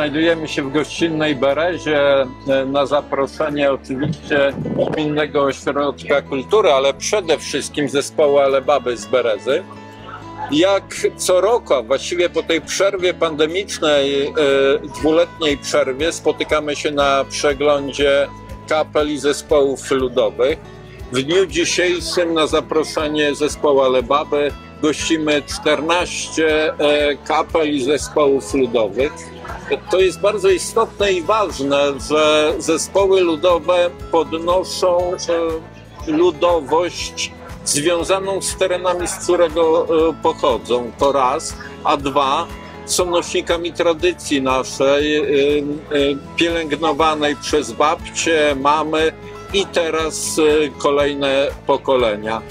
Znajdujemy się w gościnnej Berezie e, na zaproszenie oczywiście Gminnego Ośrodka Kultury, ale przede wszystkim zespołu Alebaby z Berezy. Jak co roku, właściwie po tej przerwie pandemicznej, e, dwuletniej przerwie, spotykamy się na przeglądzie kapel i zespołów ludowych. W dniu dzisiejszym na zaproszenie zespołu Alebaby gościmy 14 e, kapel i zespołów ludowych. To jest bardzo istotne i ważne, że zespoły ludowe podnoszą e, ludowość związaną z terenami, z którego e, pochodzą. To raz, a dwa, są nośnikami tradycji naszej, pielęgnowanej przez babcie, mamy i teraz kolejne pokolenia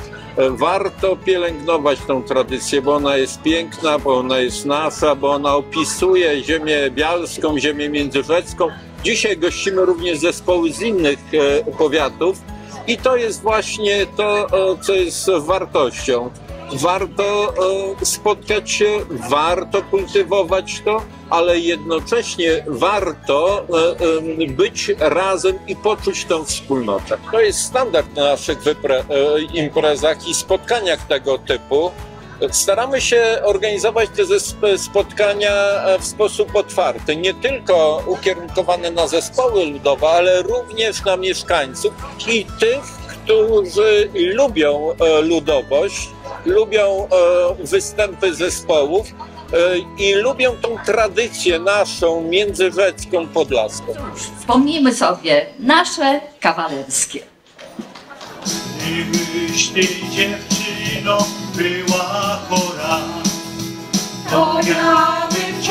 warto pielęgnować tą tradycję, bo ona jest piękna, bo ona jest nasza, bo ona opisuje ziemię bialską, ziemię międzyrzecką. Dzisiaj gościmy również zespoły z innych e, powiatów i to jest właśnie to, co jest wartością warto e, spotkać się, warto kultywować to, ale jednocześnie warto e, być razem i poczuć tą wspólnotę. To jest standard na naszych e, imprezach i spotkaniach tego typu. Staramy się organizować te spotkania w sposób otwarty, nie tylko ukierunkowane na zespoły ludowe, ale również na mieszkańców i tych, którzy lubią ludowość lubią e, występy zespołów e, i lubią tą tradycję naszą międzyrzecką podlaską. Wspomnijmy sobie nasze kawalerskie. Gdybyś dziewczyno była chora, to ja bym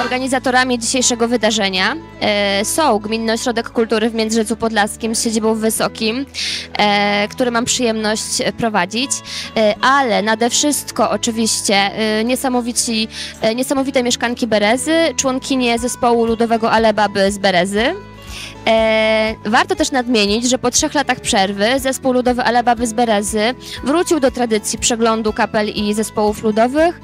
Organizatorami dzisiejszego wydarzenia e, są Gminny Ośrodek Kultury w Międzyrzeczu Podlaskim z siedzibą w Wysokim, e, który mam przyjemność prowadzić, e, ale nade wszystko oczywiście niesamowici, niesamowite mieszkanki Berezy, członkinie zespołu ludowego Alebaby z Berezy. Warto też nadmienić, że po trzech latach przerwy zespół ludowy Alebaby z Berezy wrócił do tradycji przeglądu kapel i zespołów ludowych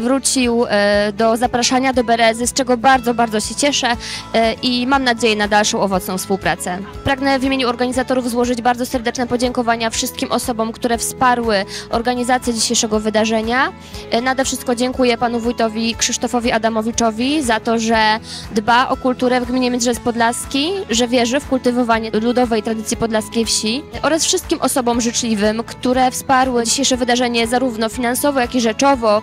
wrócił e, do zapraszania do Berezy, z czego bardzo, bardzo się cieszę e, i mam nadzieję na dalszą owocną współpracę. Pragnę w imieniu organizatorów złożyć bardzo serdeczne podziękowania wszystkim osobom, które wsparły organizację dzisiejszego wydarzenia. Nade wszystko dziękuję panu wójtowi Krzysztofowi Adamowiczowi za to, że dba o kulturę w gminie Miedrzec Podlaski, że wierzy w kultywowanie ludowej tradycji podlaskiej wsi oraz wszystkim osobom życzliwym, które wsparły dzisiejsze wydarzenie zarówno finansowo, jak i rzeczowo,